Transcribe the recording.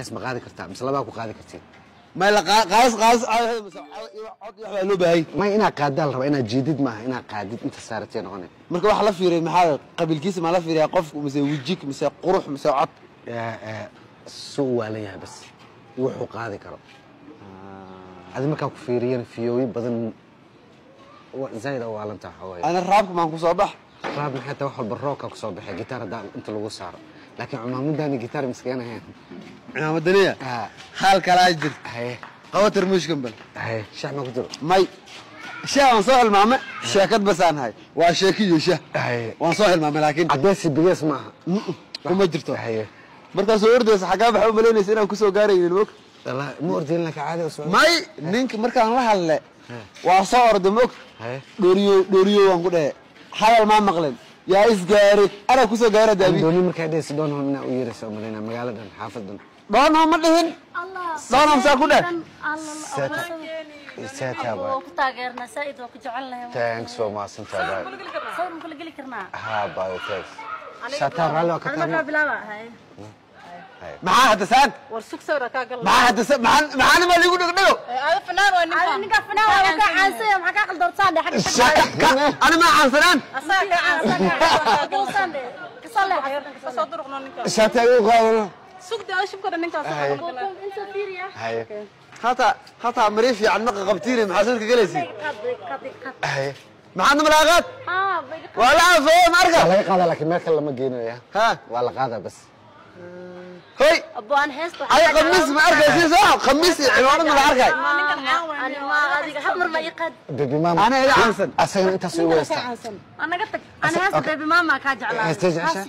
hees ma qaadi kartaa mise labaa ku qaadi kartiin may la qaa- qaas qaas cod iyo wax baa loo baahay may inaad qaaddaa la rabaa inaad jiidid maaha inaad qaadid inta saaratee noqone marka waxa la fiiriya maxaa qabiilkiisa maa la fiiriyaa qofku mise wijig mise qurux mise cod su u waalan yahay bas wuxuu qaadi karo adi markaa ku fiiriyana fiyooyi badan wa- zaid a waalantaa xawaaye ana raabka maan ku soo bax raab maxay tahay wax walba roobka ku soo baxay gitaar haddaa inta lagu saaro laakiin cumaamadaani gitaar miskeen Ah. haal kalaa haye qaba tarmuushkan bal. May. Shah waan soo hilmaame sheekad basaan hay. Waa sheeki iyo shah waan soo hilmaamay laakiin cadeesi bigees maaha. Kuma jirto. Haye markaa soo ordaysa xaggaa baxa u malaynaysa inaan ku soo gaaraynin mog ma ordin laakiin caadi u socdo may ninka markaan la hadle waa soo orda mog haye dhooriyo dhooriyo waan ku dhehe. Hadal maa maqlen yaa isgaare anaa ku soo gaara daabi. Dooni markaa dhehaysa doonhom inaa u yeeraysa u malaynaa magaaladan xaafadan dhoono ma dhihin? Doonam saa ku dheh. Seetaa baa. ku taageernaa saaid waa ku jecelnahay thanks so much intaa baa sawir ma kula geli karnaa. Ha baa thanks. Shataa raalli waa ka adina kaa taabna bilaaba hay maxaa haddasaan war sug sawira kaa gal maxaa haddasa maxaa maxaana maa liigu dhegdhego aada fanaan waa ninkaa fanaan waa ka caansaya maxaa kaa qaldoortaan de xagga ana maa caansanaan asaga ka caansan qaldoortaan de ka soo leexay ka soo duruqno ninkan shataa igu qaadano sugda shubkada ninkaas inta fiiriya haye hataa hataa marii fiican ma qaqabtiine maxaa sadka gelaysi qad qad qad haye maxaadna malaaqaad ha bay waa la afooye marka waa laga qaadaa laakiin meel kale lama geenaya ha waa la qaadaa bas hoy abo aan heesto ay khamiis ma arkaysi soo khamiis iyo cimaamad ma la arkay حمر ما بيبي ماما. أنا إلى عسل. انت سوي أنا قلت لك أنا هسه بيبي ماما كاجع على